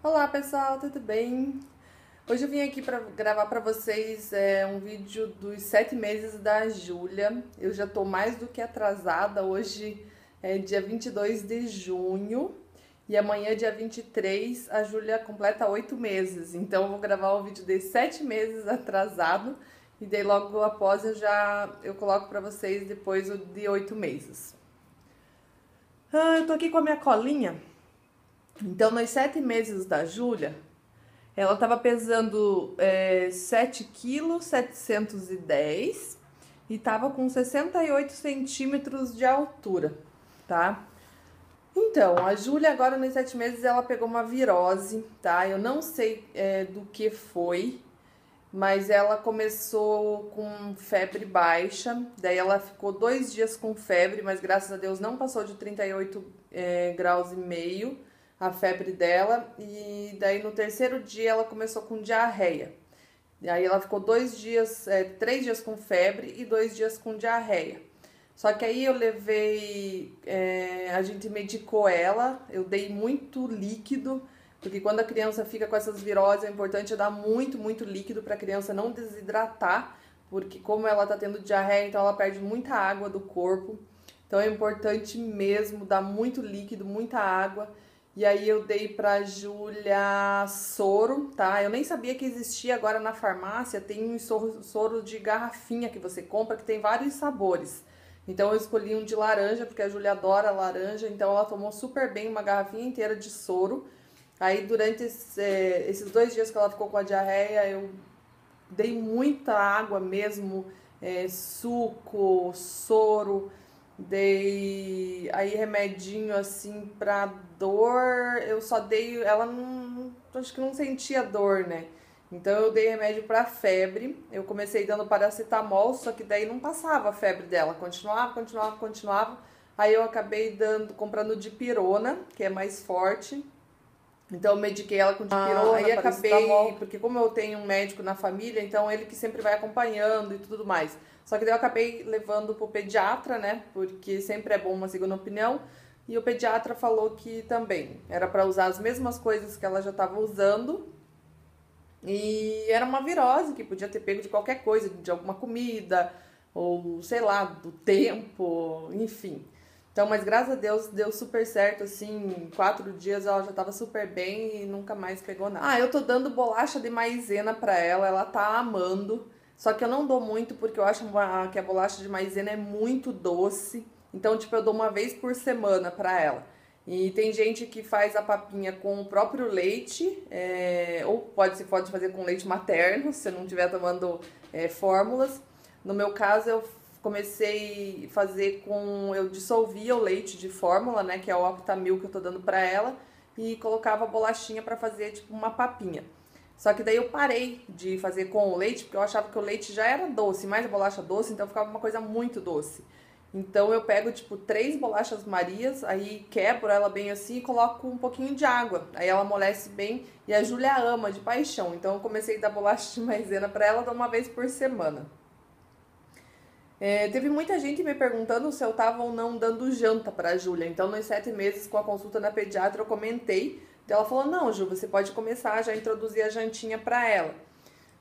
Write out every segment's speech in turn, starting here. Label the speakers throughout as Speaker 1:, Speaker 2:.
Speaker 1: Olá pessoal, tudo bem? Hoje eu vim aqui para gravar para vocês é, um vídeo dos sete meses da Júlia. Eu já tô mais do que atrasada, hoje é dia 22 de junho e amanhã, dia 23, a Júlia completa oito meses. Então eu vou gravar o vídeo de sete meses atrasado e daí logo após eu já eu coloco para vocês depois o de oito meses. Ah, eu tô aqui com a minha colinha então, nos sete meses da Júlia, ela estava pesando é, 7 quilos 710 e estava com 68 centímetros de altura, tá? Então, a Júlia agora nos sete meses ela pegou uma virose, tá? Eu não sei é, do que foi, mas ela começou com febre baixa, daí ela ficou dois dias com febre, mas graças a Deus não passou de 38 é, graus e meio a febre dela e daí no terceiro dia ela começou com diarreia. E aí ela ficou dois dias, é, três dias com febre e dois dias com diarreia. Só que aí eu levei, é, a gente medicou ela, eu dei muito líquido, porque quando a criança fica com essas viroses é importante dar muito, muito líquido para a criança não desidratar, porque como ela tá tendo diarreia, então ela perde muita água do corpo. Então é importante mesmo dar muito líquido, muita água. E aí eu dei pra Júlia soro, tá? Eu nem sabia que existia agora na farmácia, tem um soro, soro de garrafinha que você compra que tem vários sabores. Então eu escolhi um de laranja, porque a Júlia adora laranja, então ela tomou super bem uma garrafinha inteira de soro. Aí durante esse, é, esses dois dias que ela ficou com a diarreia, eu dei muita água mesmo, é, suco, soro, Dei aí remedinho assim pra dor, eu só dei, ela não, acho que não sentia dor, né? Então eu dei remédio para febre. Eu comecei dando paracetamol, só que daí não passava a febre dela, continuava, continuava, continuava. Aí eu acabei dando, comprando dipirona, que é mais forte. Então eu mediquei ela com dipirona, ah, aí acabei, porque como eu tenho um médico na família, então ele que sempre vai acompanhando e tudo mais. Só que daí eu acabei levando pro pediatra, né? Porque sempre é bom uma segunda opinião. E o pediatra falou que também era para usar as mesmas coisas que ela já estava usando. E era uma virose que podia ter pego de qualquer coisa, de alguma comida, ou sei lá, do tempo, enfim. Então, mas graças a Deus deu super certo, assim, em quatro dias ela já tava super bem e nunca mais pegou nada. Ah, eu tô dando bolacha de maisena pra ela, ela tá amando. Só que eu não dou muito porque eu acho que a bolacha de maisena é muito doce. Então, tipo, eu dou uma vez por semana pra ela. E tem gente que faz a papinha com o próprio leite, é, ou pode, pode fazer com leite materno, se não estiver tomando é, fórmulas. No meu caso, eu comecei a fazer com... Eu dissolvia o leite de fórmula, né, que é o Optamil que eu tô dando pra ela, e colocava a bolachinha pra fazer, tipo, uma papinha. Só que daí eu parei de fazer com o leite, porque eu achava que o leite já era doce, mais bolacha doce, então ficava uma coisa muito doce. Então eu pego, tipo, três bolachas Marias, aí quebro ela bem assim e coloco um pouquinho de água. Aí ela amolece bem e a Júlia ama de paixão. Então eu comecei a dar bolacha de maisena para ela uma vez por semana. É, teve muita gente me perguntando se eu tava ou não dando janta para Júlia. Então, nos sete meses com a consulta na pediatra, eu comentei ela falou: Não, Ju, você pode começar já a introduzir a jantinha para ela.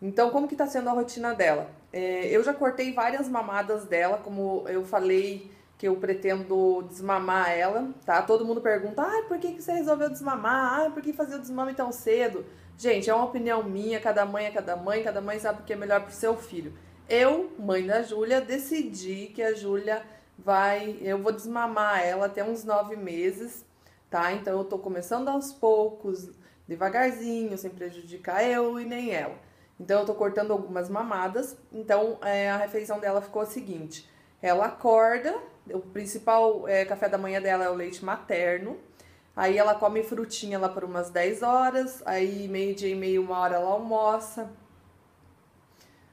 Speaker 1: Então, como que tá sendo a rotina dela? É, eu já cortei várias mamadas dela, como eu falei que eu pretendo desmamar ela, tá? Todo mundo pergunta: ah, por que, que você resolveu desmamar? Ah, por que fazer o desmame tão cedo? Gente, é uma opinião minha, cada mãe é cada mãe, cada mãe sabe o que é melhor pro seu filho. Eu, mãe da Júlia, decidi que a Júlia vai. Eu vou desmamar ela até uns nove meses tá? Então eu tô começando aos poucos, devagarzinho, sem prejudicar eu e nem ela. Então eu tô cortando algumas mamadas. Então é, a refeição dela ficou a seguinte: ela acorda, o principal é, café da manhã dela é o leite materno. Aí ela come frutinha lá por umas 10 horas, aí meio-dia e meio, uma hora ela almoça.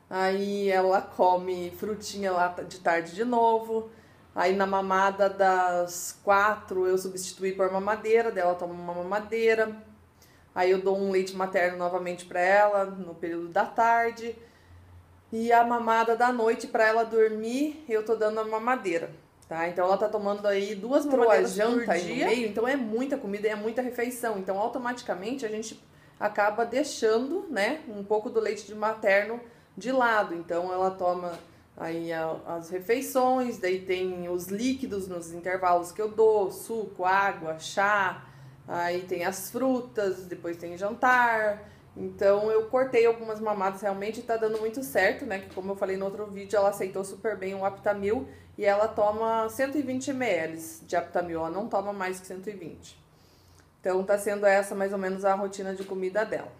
Speaker 1: Aí ela come frutinha lá de tarde de novo. Aí na mamada das quatro eu substituí por mamadeira, dela toma uma mamadeira. Aí eu dou um leite materno novamente para ela no período da tarde. E a mamada da noite para ela dormir, eu tô dando a mamadeira. Tá? Então ela tá tomando aí duas mamadeira janta aí no meio, então é muita comida e é muita refeição. Então automaticamente a gente acaba deixando, né, um pouco do leite de materno de lado. Então ela toma aí as refeições, daí tem os líquidos nos intervalos que eu dou, suco, água, chá, aí tem as frutas, depois tem jantar. Então eu cortei algumas mamadas realmente tá dando muito certo, né? Que como eu falei no outro vídeo, ela aceitou super bem o Aptamil e ela toma 120 ml de Aptamil, ela não toma mais que 120. Então tá sendo essa mais ou menos a rotina de comida dela.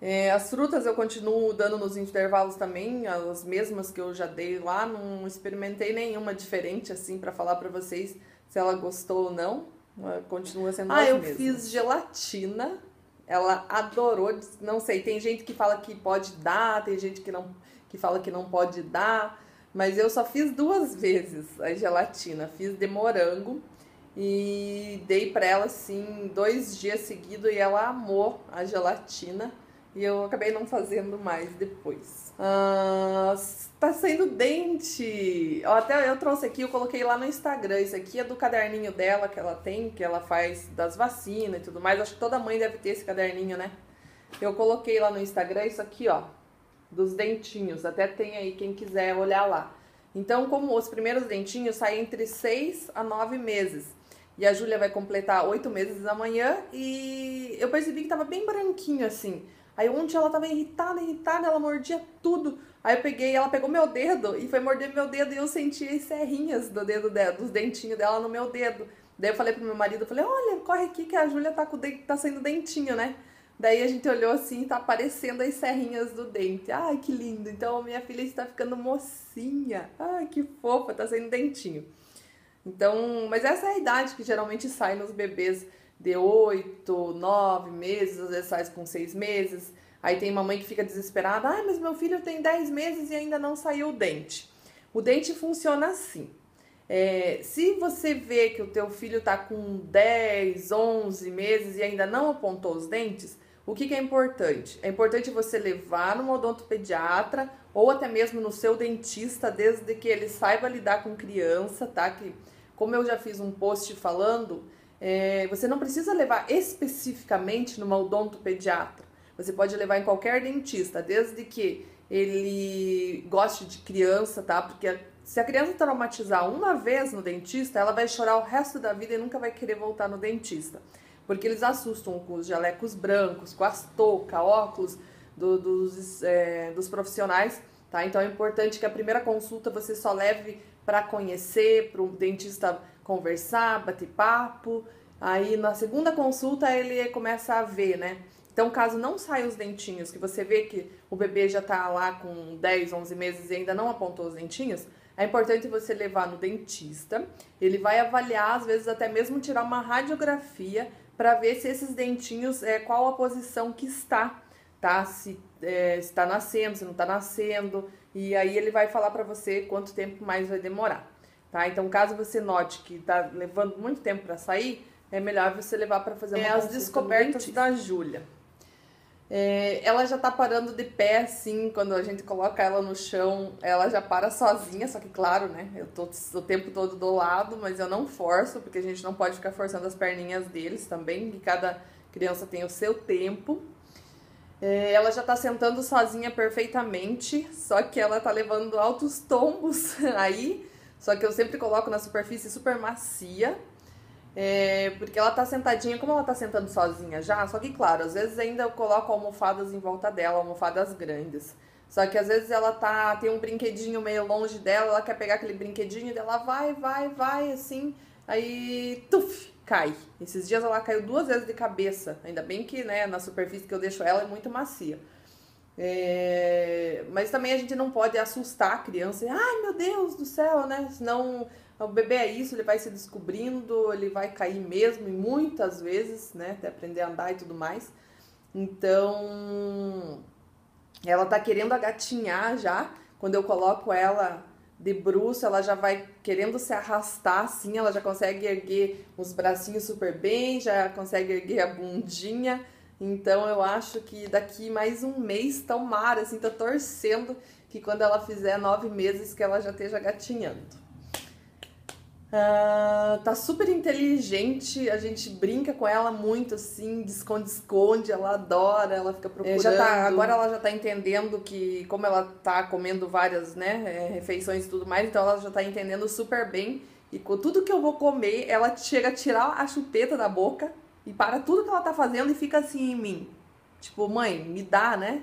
Speaker 1: É, as frutas eu continuo dando nos intervalos também, as mesmas que eu já dei lá, não experimentei nenhuma diferente assim para falar para vocês se ela gostou ou não. Continua sendo ah, as mesmas. Ah, eu fiz gelatina ela adorou, não sei, tem gente que fala que pode dar, tem gente que não que fala que não pode dar, mas eu só fiz duas vezes a gelatina, fiz de morango e dei para ela assim dois dias seguidos e ela amou a gelatina. E eu acabei não fazendo mais depois. Ah, tá saindo dente. Ó, até eu trouxe aqui, eu coloquei lá no Instagram. Isso aqui é do caderninho dela que ela tem, que ela faz das vacinas e tudo mais. Acho que toda mãe deve ter esse caderninho, né? Eu coloquei lá no Instagram isso aqui, ó. Dos dentinhos. Até tem aí quem quiser olhar lá. Então, como os primeiros dentinhos saem entre 6 a 9 meses. E a Júlia vai completar 8 meses amanhã. E eu percebi que tava bem branquinho assim. Aí ontem ela tava irritada, irritada, ela mordia tudo. Aí eu peguei, ela pegou meu dedo e foi morder meu dedo e eu senti as serrinhas do dedo dela, dos dentinhos dela no meu dedo. Daí eu falei pro meu marido, falei, olha, corre aqui que a Júlia tá, com tá saindo dentinho, né? Daí a gente olhou assim, tá aparecendo as serrinhas do dente. Ai, que lindo. Então minha filha está ficando mocinha. Ai, que fofa, tá saindo dentinho. Então, mas essa é a idade que geralmente sai nos bebês de oito, nove meses, às vezes sai com seis meses. Aí tem mamãe que fica desesperada, ah, mas meu filho tem 10 meses e ainda não saiu o dente. O dente funciona assim. É, se você vê que o teu filho está com 10, 11 meses e ainda não apontou os dentes, o que, que, é importante? É importante você levar no odontopediatra ou até mesmo no seu dentista, desde que ele saiba lidar com criança, tá? Que, como eu já fiz um post falando, é, você não precisa levar especificamente numa odontopediatra. Você pode levar em qualquer dentista, desde que ele goste de criança, tá? Porque se a criança traumatizar uma vez no dentista, ela vai chorar o resto da vida e nunca vai querer voltar no dentista. Porque eles assustam com os jalecos brancos, com as toucas, óculos do, dos, é, dos profissionais, tá? Então é importante que a primeira consulta você só leve para conhecer, para o dentista conversar, bater papo. Aí na segunda consulta ele começa a ver, né? Então, caso não saia os dentinhos, que você vê que o bebê já tá lá com 10, 11 meses e ainda não apontou os dentinhos, é importante você levar no dentista. Ele vai avaliar, às vezes até mesmo tirar uma radiografia para ver se esses dentinhos, é, qual a posição que está, tá? Se é, está nascendo, se não está nascendo. E aí ele vai falar para você quanto tempo mais vai demorar. Tá? Então, caso você note que está levando muito tempo para sair, é melhor você levar para fazer uma é, as descobertas da Júlia. É, ela já tá parando de pé, assim, quando a gente coloca ela no chão, ela já para sozinha, só que claro, né, eu tô o tempo todo do lado, mas eu não forço, porque a gente não pode ficar forçando as perninhas deles também, que cada criança tem o seu tempo. É, ela já tá sentando sozinha perfeitamente, só que ela tá levando altos tombos aí, só que eu sempre coloco na superfície super macia. É, porque ela tá sentadinha, como ela tá sentando sozinha já, só que claro, às vezes ainda eu coloco almofadas em volta dela, almofadas grandes. Só que às vezes ela tá tem um brinquedinho meio longe dela, ela quer pegar aquele brinquedinho dela vai, vai, vai assim, aí tuf, cai. Esses dias ela caiu duas vezes de cabeça. Ainda bem que, né, na superfície que eu deixo ela é muito macia. É... Mas também a gente não pode assustar a criança. Ai, meu Deus do céu, né? Senão o bebê é isso, ele vai se descobrindo, ele vai cair mesmo, e muitas vezes, né? Até aprender a andar e tudo mais. Então, ela tá querendo agatinhar já. Quando eu coloco ela de bruxo, ela já vai querendo se arrastar assim, ela já consegue erguer os bracinhos super bem, já consegue erguer a bundinha. Então eu acho que daqui mais um mês, tomara, assim, tô torcendo que quando ela fizer nove meses que ela já esteja gatinhando. Uh, tá super inteligente, a gente brinca com ela muito, assim, esconde-esconde, ela adora, ela fica procurando. É, já tá, agora ela já tá entendendo que, como ela tá comendo várias, né, é, refeições e tudo mais, então ela já tá entendendo super bem. E com tudo que eu vou comer, ela chega a tirar a chupeta da boca e para tudo que ela tá fazendo e fica assim em mim. Tipo, mãe, me dá, né?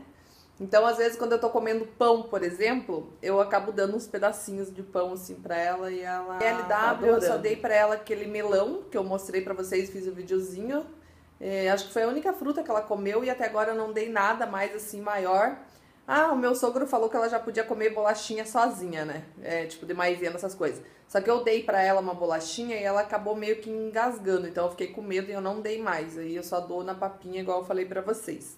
Speaker 1: Então, às vezes, quando eu tô comendo pão, por exemplo, eu acabo dando uns pedacinhos de pão assim pra ela e ela. LW, tá eu só dei pra ela aquele melão que eu mostrei pra vocês, fiz o um videozinho. É, acho que foi a única fruta que ela comeu e até agora eu não dei nada mais assim maior. Ah, o meu sogro falou que ela já podia comer bolachinha sozinha, né? É, tipo, de maisena, essas coisas. Só que eu dei pra ela uma bolachinha e ela acabou meio que engasgando. Então eu fiquei com medo e eu não dei mais. Aí eu só dou na papinha, igual eu falei pra vocês.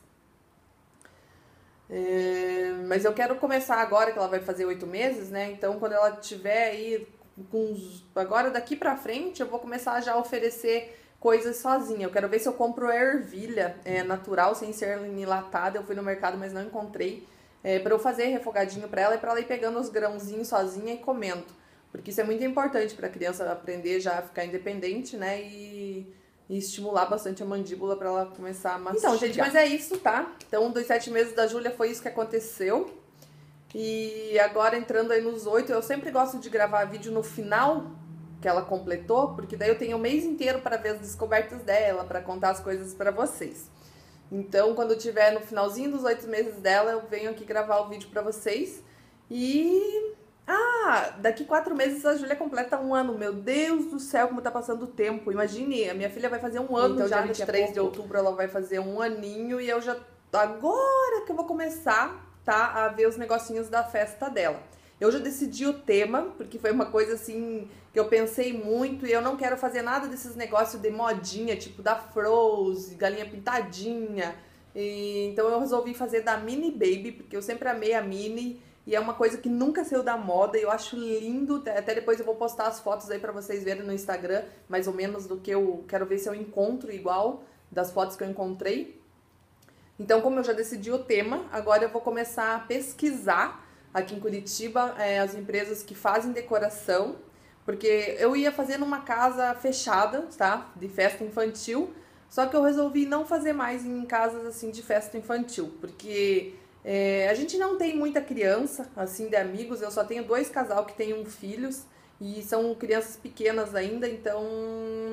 Speaker 1: É, mas eu quero começar agora, que ela vai fazer oito meses, né? Então, quando ela tiver aí com os, agora daqui pra frente, eu vou começar já a oferecer coisas sozinha. Eu quero ver se eu compro ervilha é, natural, sem ser enlatada. Eu fui no mercado, mas não encontrei. É, para eu fazer refogadinho para ela e para ela ir pegando os grãozinhos sozinha e comendo. Porque isso é muito importante para a criança aprender já a ficar independente, né? E e estimular bastante a mandíbula para ela começar a mastigar. Então, gente, mas é isso, tá? Então, dos sete meses da Júlia foi isso que aconteceu. E agora entrando aí nos oito, eu sempre gosto de gravar vídeo no final que ela completou, porque daí eu tenho o mês inteiro para ver as descobertas dela, para contar as coisas para vocês. Então, quando tiver no finalzinho dos oito meses dela, eu venho aqui gravar o vídeo para vocês. E ah, daqui quatro meses a Júlia completa um ano. Meu Deus do céu, como tá passando o tempo. Imagine, a minha filha vai fazer um ano então, já, dia 23 de outubro ela vai fazer um aninho e eu já. Agora que eu vou começar, tá? A ver os negocinhos da festa dela. Eu já decidi o tema, porque foi uma coisa assim que eu pensei muito e eu não quero fazer nada desses negócios de modinha, tipo da Froze, galinha pintadinha. E, então eu resolvi fazer da Mini Baby, porque eu sempre amei a Mini. E é uma coisa que nunca saiu da moda e eu acho lindo. Até depois eu vou postar as fotos aí para vocês verem no Instagram, mais ou menos do que eu quero ver se eu encontro igual das fotos que eu encontrei. Então, como eu já decidi o tema, agora eu vou começar a pesquisar aqui em Curitiba é, as empresas que fazem decoração, porque eu ia fazer numa casa fechada, tá? De festa infantil, só que eu resolvi não fazer mais em casas assim de festa infantil, porque é, a gente não tem muita criança, assim, de amigos. Eu só tenho dois casal que têm um filhos e são crianças pequenas ainda, então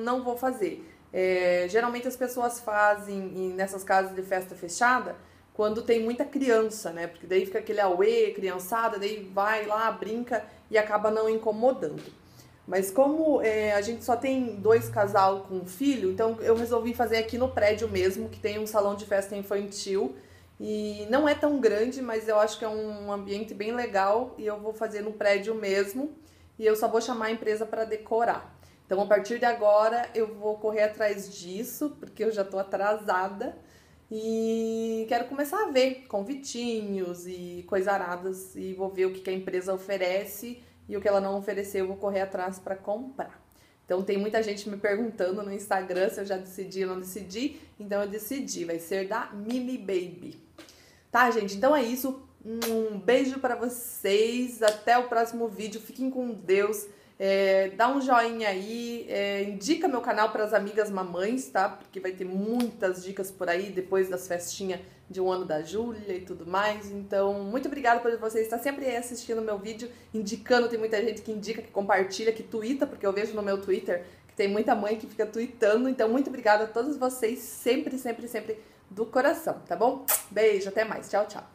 Speaker 1: não vou fazer. É, geralmente as pessoas fazem nessas casas de festa fechada quando tem muita criança, né? Porque daí fica aquele auê, criançada, daí vai lá, brinca e acaba não incomodando. Mas como é, a gente só tem dois casal com filho, então eu resolvi fazer aqui no prédio mesmo, que tem um salão de festa infantil e não é tão grande, mas eu acho que é um ambiente bem legal e eu vou fazer no prédio mesmo e eu só vou chamar a empresa para decorar. Então, a partir de agora, eu vou correr atrás disso, porque eu já estou atrasada e quero começar a ver convitinhos e coisaradas e vou ver o que a empresa oferece e o que ela não oferecer, eu vou correr atrás para comprar. Então tem muita gente me perguntando no Instagram se eu já decidi ou não decidi. Então eu decidi, vai ser da Mini Baby. Tá, gente? Então é isso. Um beijo para vocês. Até o próximo vídeo. Fiquem com Deus. É, dá um joinha aí, é, indica meu canal para as amigas mamães, tá? Porque vai ter muitas dicas por aí depois das festinhas de um ano da Júlia e tudo mais. Então, muito obrigada por vocês estar sempre aí assistindo meu vídeo, indicando. Tem muita gente que indica, que compartilha, que twitta, porque eu vejo no meu Twitter que tem muita mãe que fica tweetando. Então, muito obrigada a todos vocês, sempre, sempre, sempre do coração, tá bom? Beijo, até mais. Tchau, tchau.